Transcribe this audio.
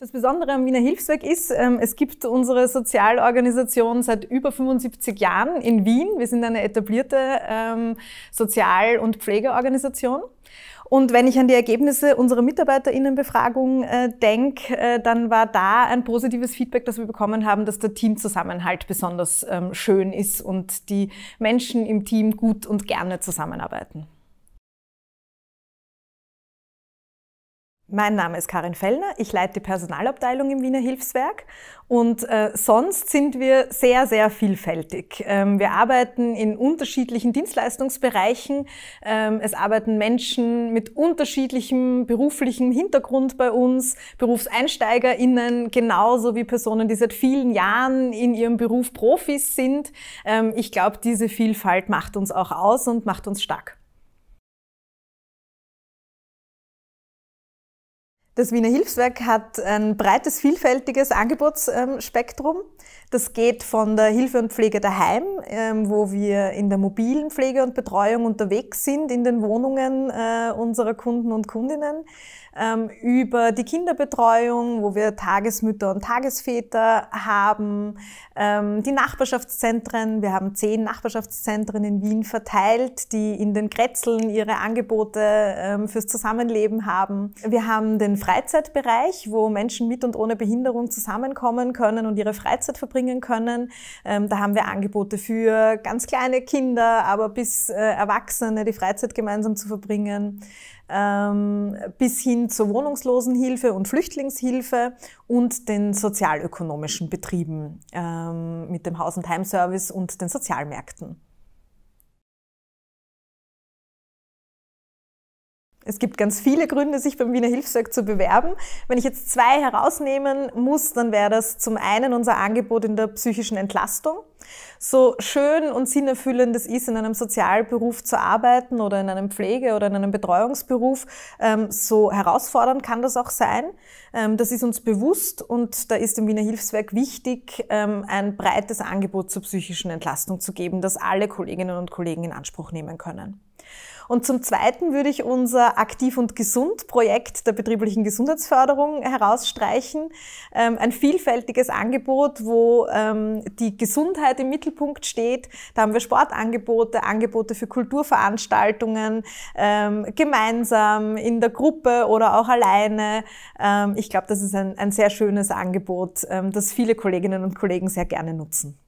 Das Besondere am Wiener Hilfswerk ist, ähm, es gibt unsere Sozialorganisation seit über 75 Jahren in Wien. Wir sind eine etablierte ähm, Sozial- und Pflegeorganisation. Und wenn ich an die Ergebnisse unserer Mitarbeiterinnenbefragung äh, denke, äh, dann war da ein positives Feedback, das wir bekommen haben, dass der Teamzusammenhalt besonders ähm, schön ist und die Menschen im Team gut und gerne zusammenarbeiten. Mein Name ist Karin Fellner, ich leite die Personalabteilung im Wiener Hilfswerk und äh, sonst sind wir sehr, sehr vielfältig. Ähm, wir arbeiten in unterschiedlichen Dienstleistungsbereichen. Ähm, es arbeiten Menschen mit unterschiedlichem beruflichem Hintergrund bei uns, BerufseinsteigerInnen genauso wie Personen, die seit vielen Jahren in ihrem Beruf Profis sind. Ähm, ich glaube, diese Vielfalt macht uns auch aus und macht uns stark. Das Wiener Hilfswerk hat ein breites, vielfältiges Angebotsspektrum. Das geht von der Hilfe und Pflege daheim, ähm, wo wir in der mobilen Pflege und Betreuung unterwegs sind, in den Wohnungen äh, unserer Kunden und Kundinnen, ähm, über die Kinderbetreuung, wo wir Tagesmütter und Tagesväter haben, ähm, die Nachbarschaftszentren. Wir haben zehn Nachbarschaftszentren in Wien verteilt, die in den Kretzeln ihre Angebote fürs Zusammenleben haben. Wir haben den Freizeitbereich, wo Menschen mit und ohne Behinderung zusammenkommen können und ihre Freizeit verbringen können. Da haben wir Angebote für ganz kleine Kinder, aber bis äh, Erwachsene die Freizeit gemeinsam zu verbringen ähm, bis hin zur Wohnungslosenhilfe und Flüchtlingshilfe und den sozialökonomischen Betrieben ähm, mit dem Haus- und Heimservice und den Sozialmärkten. Es gibt ganz viele Gründe, sich beim Wiener Hilfswerk zu bewerben. Wenn ich jetzt zwei herausnehmen muss, dann wäre das zum einen unser Angebot in der psychischen Entlastung. So schön und sinnerfüllend es ist, in einem Sozialberuf zu arbeiten oder in einem Pflege- oder in einem Betreuungsberuf, ähm, so herausfordernd kann das auch sein. Ähm, das ist uns bewusst und da ist dem Wiener Hilfswerk wichtig, ähm, ein breites Angebot zur psychischen Entlastung zu geben, das alle Kolleginnen und Kollegen in Anspruch nehmen können. Und zum Zweiten würde ich unser Aktiv und Gesund Projekt der betrieblichen Gesundheitsförderung herausstreichen. Ähm, ein vielfältiges Angebot, wo ähm, die Gesundheit im Mittelpunkt steht. Da haben wir Sportangebote, Angebote für Kulturveranstaltungen, ähm, gemeinsam, in der Gruppe oder auch alleine. ich glaube, das ist ein, ein sehr schönes Angebot, das viele Kolleginnen und Kollegen sehr gerne nutzen.